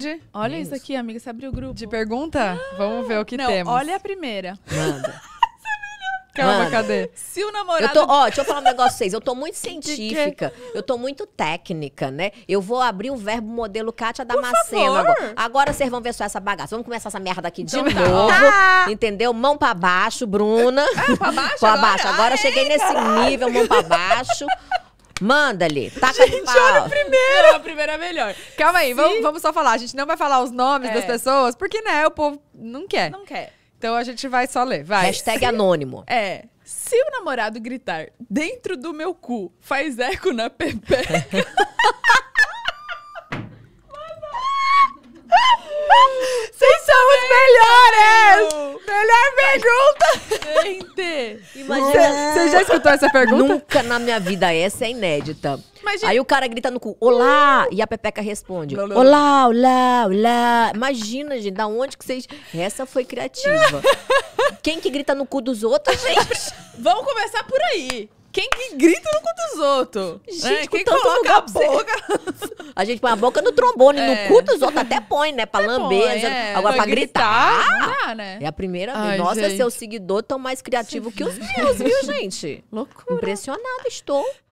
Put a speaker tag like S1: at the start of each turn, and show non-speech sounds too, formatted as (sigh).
S1: De,
S2: Olha
S3: Menos.
S2: isso aqui, amiga. Você abriu o grupo.
S1: de pergunta? Vamos ver o que
S2: Não,
S1: temos.
S2: olha a primeira.
S3: Manda. (laughs)
S1: Calma,
S3: Manda.
S1: cadê?
S2: Se o
S3: Eu
S2: namorado...
S3: tô, ó, deixa eu falar um negócio pra vocês. Eu tô muito científica. Eu tô muito técnica, né? Eu vou abrir o verbo modelo Kátia Damasceno agora. Agora vocês vão ver só essa bagaça. Vamos começar essa merda aqui de
S2: Então tá.
S3: novo. Entendeu? Mão pra baixo, Bruna.
S2: pra baixo
S3: pra
S2: agora?
S3: baixo. Agora eu cheguei nesse nível, mão pra baixo. Manda-lhe. Taca de pau.
S2: Primeiro! a primeira é melhor.
S1: Calma aí, vamos, vamos só falar. A gente não vai falar os nomes
S2: É.
S1: das pessoas, porque, né, o povo não quer.
S2: Não quer.
S1: Então a gente vai só ler. Vai.
S3: Hashtag anônimo.
S2: É. Se o namorado gritar dentro do meu cu faz eco na pepeca.
S1: Vocês são os melhores! Melhor pergunta!
S2: Gente!
S3: Imagina.
S1: Você já escutou essa pergunta?
S3: Nunca na minha vida essa é inédita.
S2: Gente,
S3: Aí o cara grita no cu, olá! E a Pepeca responde, olá, olá, olá. Imagina, gente, da onde que vocês... Essa foi criativa. Quem que grita no cu dos outros, gente? (laughs)
S2: vamos começar por aí. Quem que grita no cu dos outros?
S3: Gente, com
S2: Quem coloca a boca... (laughs)
S3: A gente põe a boca no trombone,
S2: É.
S3: no cu dos outros até põe, né? Pra lamber.
S2: Põe, é.
S3: Agora pra gritar...
S2: Dá, né?
S3: É a primeira
S1: Ai,
S3: vez. Nossa,
S1: gente.
S3: seus seguidores tão mais criativos que os meus, viu, gente? (laughs)
S2: Loucura.
S3: Impressionada estou.